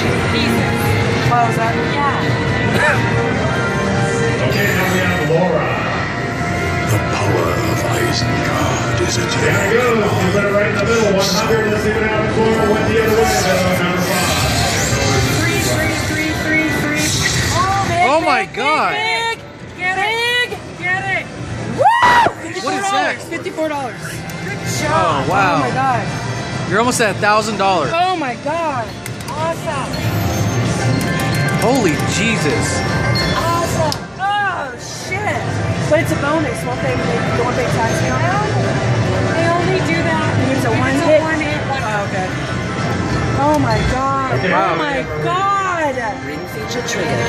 pieces. Oh, is? Yeah. Okay, now we have Laura. The power of Isengard is at There it goes. You put it right in the middle. 100. Let's see what out the corner. Went the other way. That's number five. Three, three, three, three, three. Oh, big, Oh my big, God. Big, get it. Get it. Woo! What is that? Fifty-four dollars. Good job. Oh, job. wow. Oh my god. You're almost at a thousand dollars. Oh my god. Awesome. Holy Jesus. Awesome. Oh shit. But it's a bonus, won't they? When they don't they tax me on that? They only do that. It's a if one it's hit. A one hit. One Oh, okay. Oh my god. Okay. Oh my god. Ring feature triggered.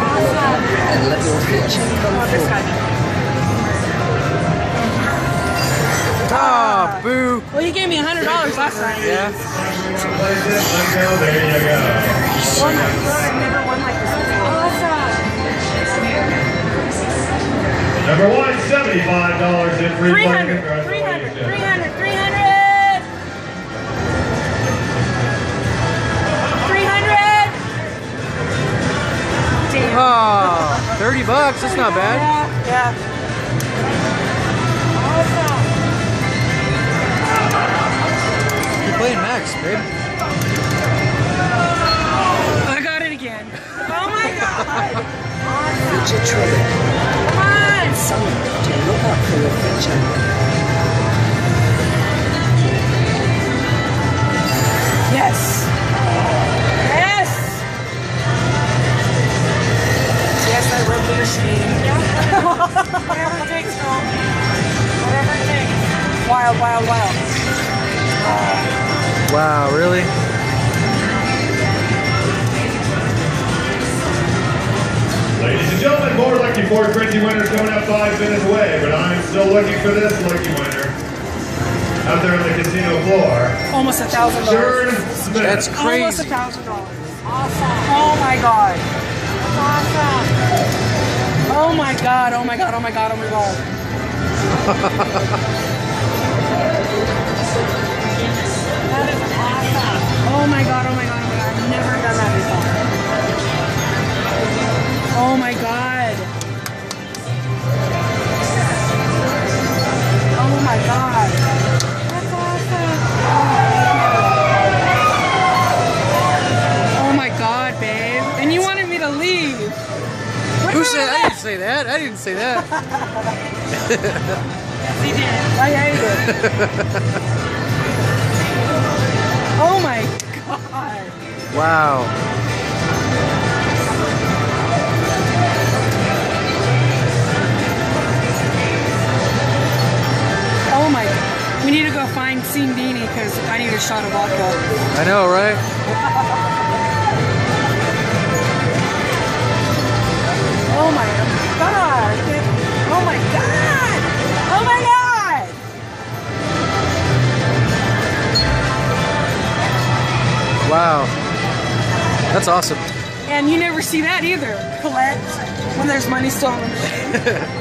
Awesome. And let your feature Oh, this boo. Well, you gave me a hundred dollars last time. Yeah. Place it. Let go. There you go. Oh my god, I've never won like this. Awesome. Number one, seventy-five dollars in free play. 300, 300, Congratulations. 300, 300! 300! Damn. Ah, 30 bucks. That's not bad. Yeah, yeah. Playing Max, babe. I got it again. Oh my god! feature triggered. Come on! Someone to look up for your feature. Yes! Yes! Yes, I love the machine. Whatever it takes, girl. Whatever it takes. Wild, wild, wild. Uh, Wow, really? Ladies and gentlemen, more Lucky Four Crazy winners coming up five minutes away, but I'm still looking for this lucky winner. Out there on the casino floor, Almost a thousand dollars. Smith. That's Almost a thousand dollars. Awesome. Oh my god. Awesome. Oh my god, oh my god, oh my god, oh my god. That is awesome. Oh my god, oh my god, oh my god. I've never done that before. Oh my god. Oh my god. That's awesome. Oh my god, babe. And you wanted me to leave. Who said? I didn't say that. I didn't say that. He did. I hate it. Wow. Oh my. We need to go find Scene Beanie because I need a shot of vodka. I know, right? That's awesome. And you never see that either, Colette, when there's money still in the machine.